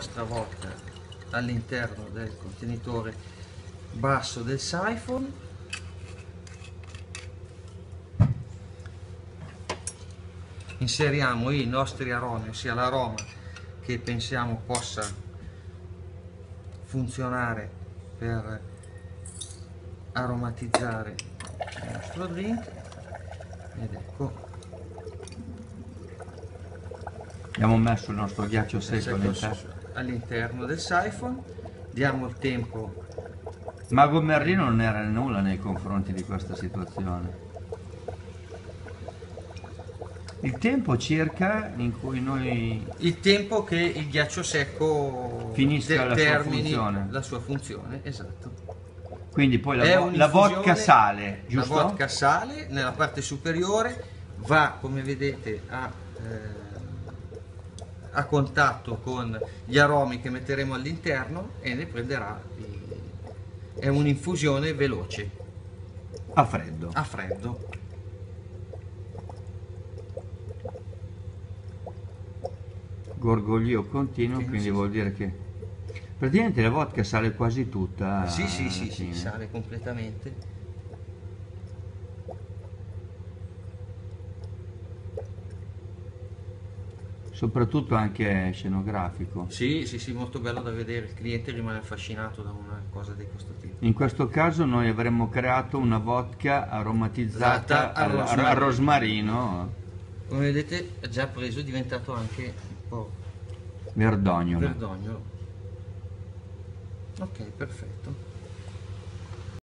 nostra vodka all'interno del contenitore basso del siphon. Inseriamo i nostri aromi ossia l'aroma che pensiamo possa funzionare per aromatizzare il nostro drink. Ed ecco. Abbiamo messo il nostro ghiaccio secco all'interno all'interno del siphon diamo il tempo Mago Merlino non era nulla nei confronti di questa situazione il tempo circa in cui noi il tempo che il ghiaccio secco Finisca la sua funzione. la sua funzione esatto quindi poi la, la vodka sale giusto? La vodka sale nella parte superiore, va come vedete a, eh, a contatto con gli aromi che metteremo all'interno e ne prenderà. È un'infusione veloce, a freddo a freddo. gorgoglio continuo Sì, quindi sì, vuol dire che praticamente la vodka sale quasi tutta Sì, sì, sì, sì, sale completamente. Soprattutto anche scenografico Sì, sì, sì, molto bello da vedere. Il cliente rimane affascinato da una cosa di questo tipo. in questo caso noi avremmo creato una vodka aromatizzata Zata al al, al- rosmarino. al rosmarino Come vedete è già preso, è diventato anche un po' verdognolo verdognolo. Ok, perfetto.